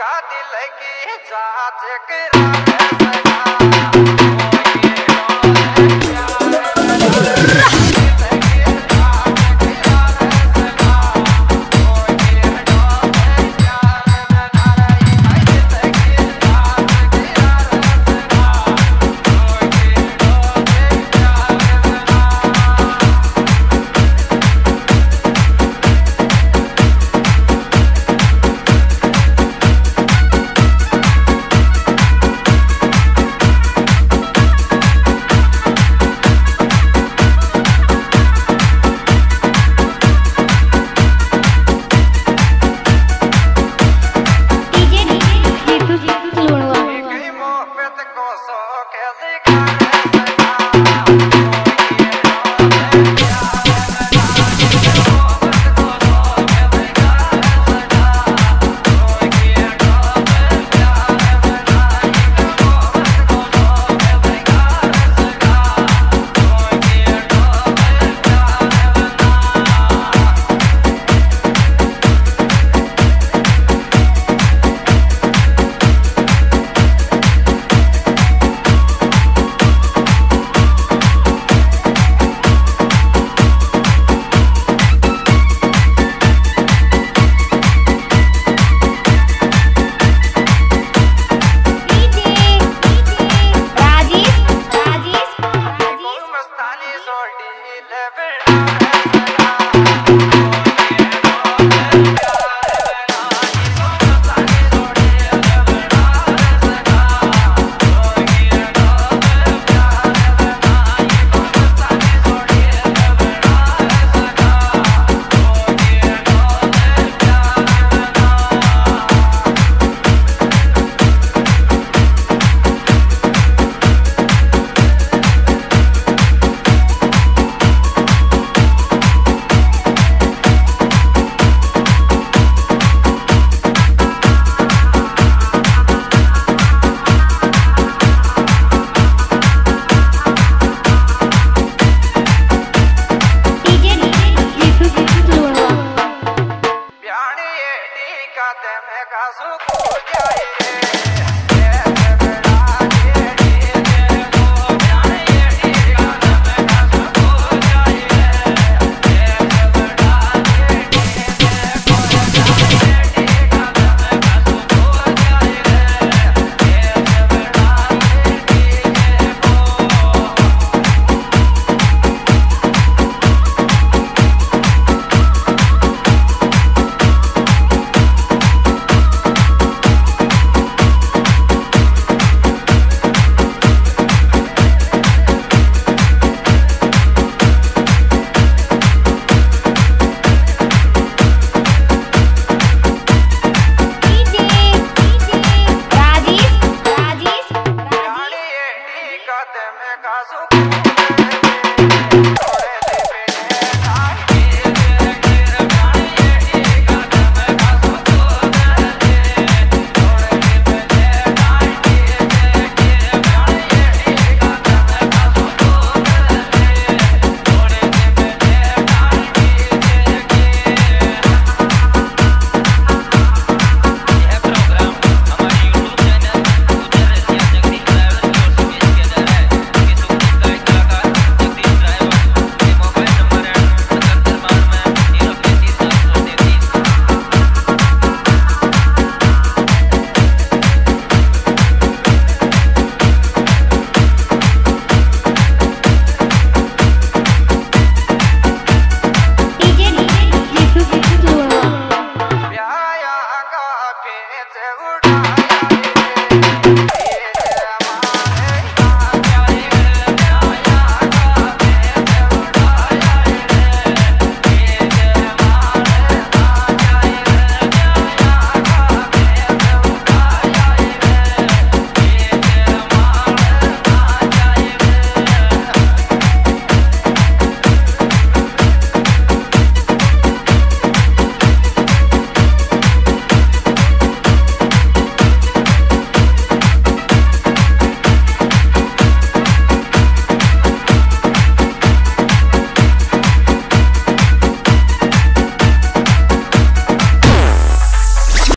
का दिल की जाँच करावे azul cor de areia.